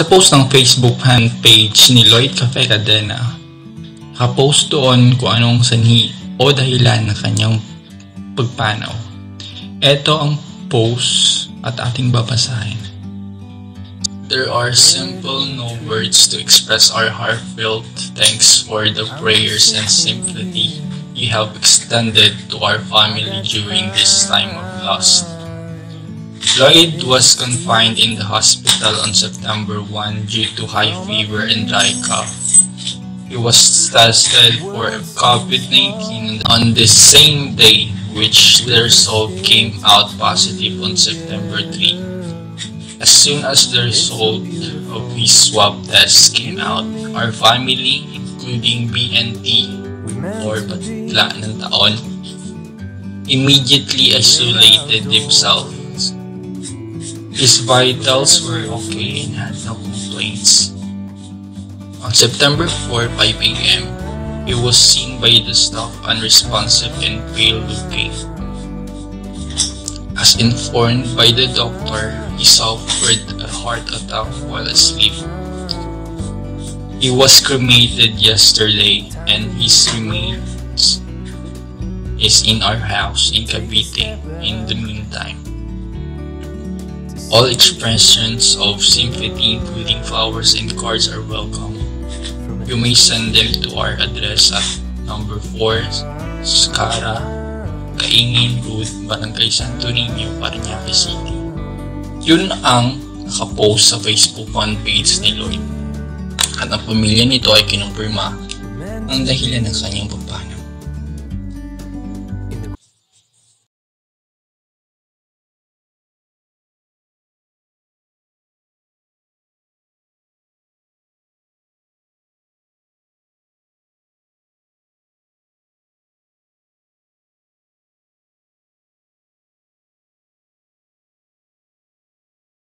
Sa post ng Facebook fan page ni Lloyd Cafe Cadena, nakapost doon kung anong sanhi o dahilan ng kanyang pagpanaw. Ito ang post at ating babasahin. There are simple no words to express our heartfelt thanks for the prayers and sympathy you have extended to our family during this time of loss. Lloyd was confined in the hospital on September 1 due to high fever and dry cough. He was tested for COVID-19 on the same day which the result came out positive on September 3. As soon as the result of his swab test came out, our family, including BNT or Bakla ng taon, immediately isolated themselves. His vitals were okay and had no complaints. On September 4, 5 a.m., he was seen by the staff unresponsive and pale looking. As informed by the doctor, he suffered a heart attack while asleep. He was cremated yesterday and his remains is in our house in Cavite in the meantime. All expressions of sympathy including flowers and cards are welcome. You may send them to our address at number 4 Skara Kaingin Road, Barangay Santo Niño, Parañaque City. Yun ang nakapost sa Facebook fan page ni Lloyd. At ang pamilya nito ay kinumpirma ang dahilan ng kanyang pagpano.